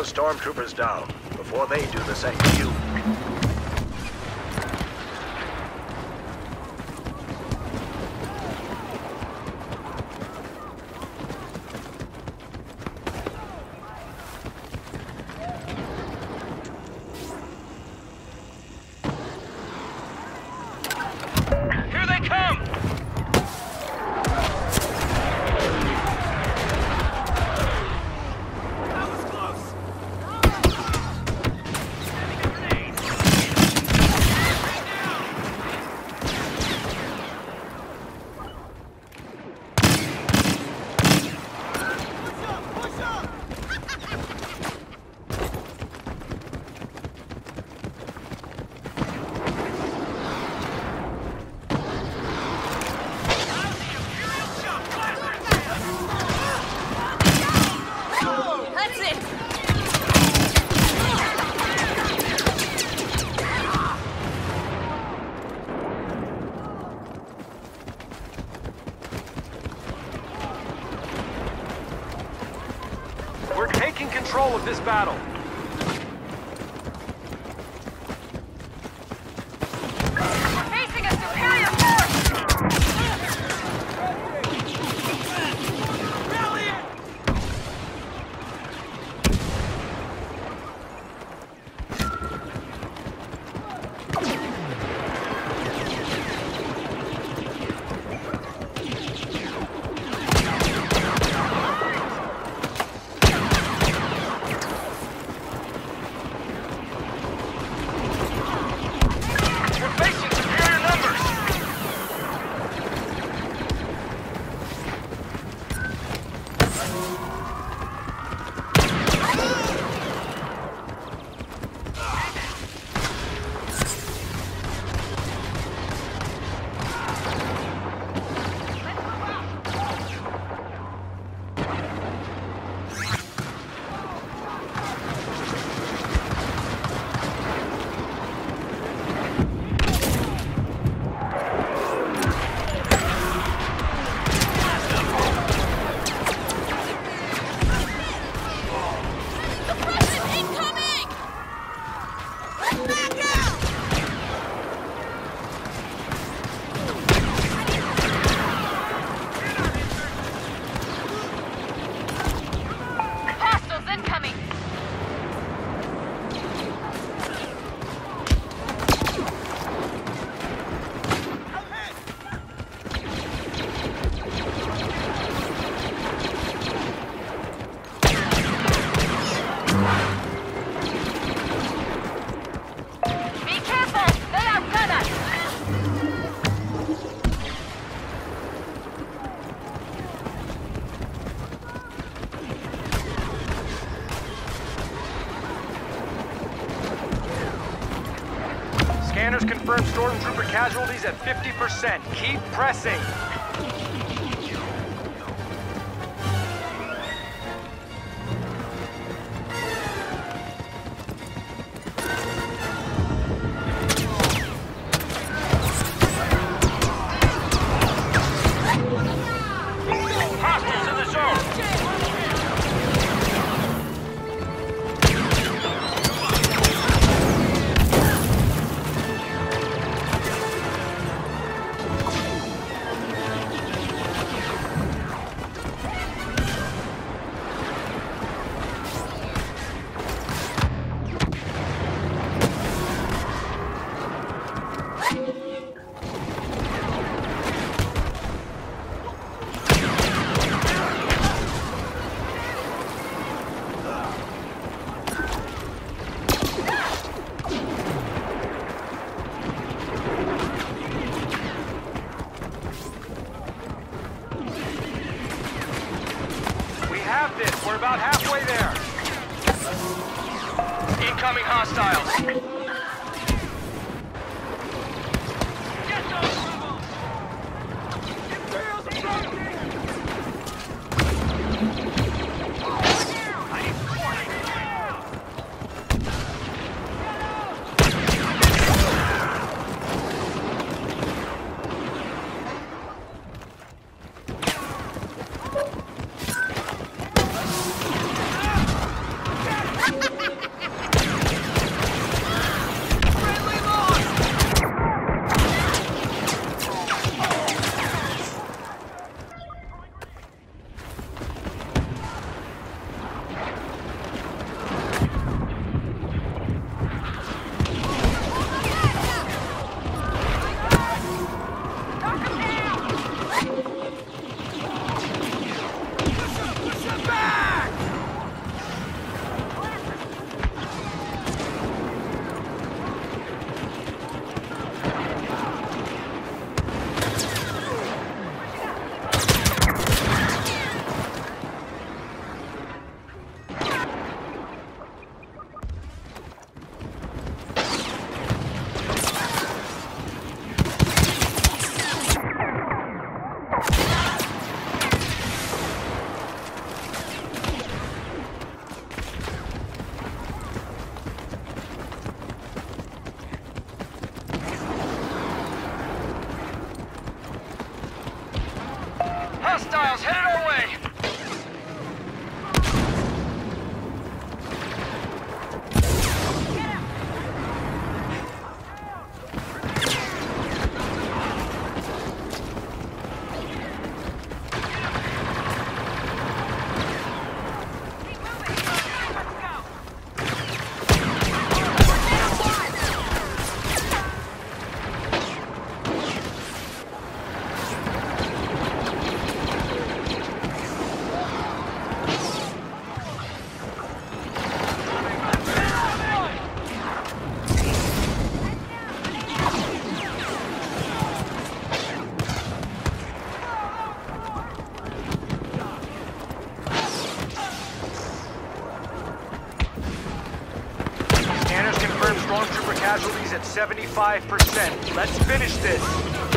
those stormtroopers down before they do the same to you. Control of this battle. Let's Scanners confirm stormtrooper casualties at 50%. Keep pressing. Have this. We're about halfway there. Incoming hostiles. Hostiles 75%. Let's finish this.